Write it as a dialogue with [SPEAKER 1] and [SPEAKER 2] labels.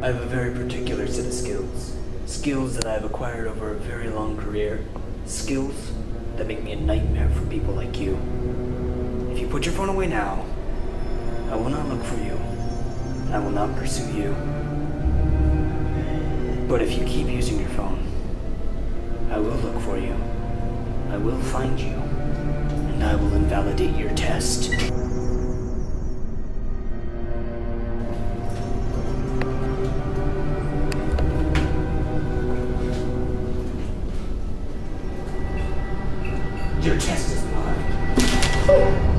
[SPEAKER 1] I have a very particular set of skills. Skills that I have acquired over a very long career. Skills that make me a nightmare for people like you. If you put your phone away now, I will not look for you. I will not pursue you. But if you keep using your phone, I will look for you. I will find you. And I will invalidate your test. Your chest is mine.